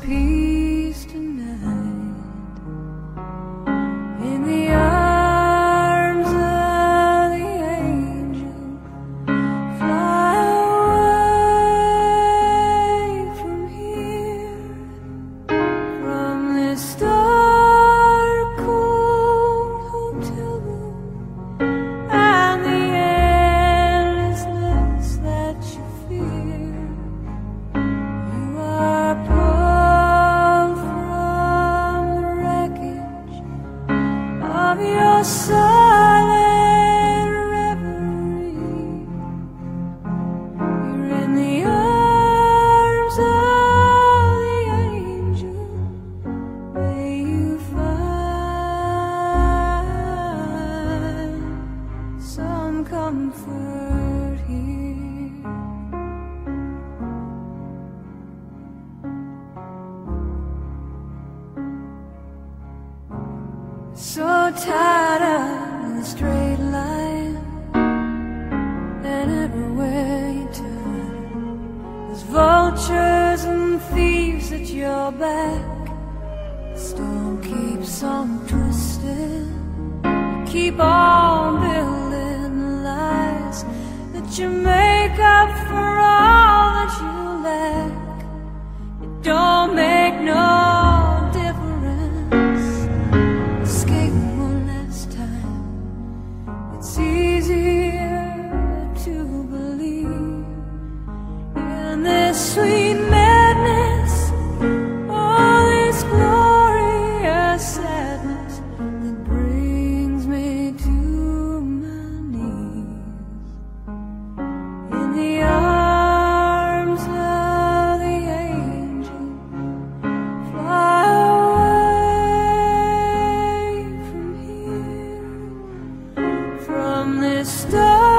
Peace So tired of the straight line, and everywhere you turn, there's vultures and thieves at your back. The storm keeps on twisting. Keep on You make up for all that you lack? It don't make no difference. Escape one last time. It's easier to believe In this sweet from this day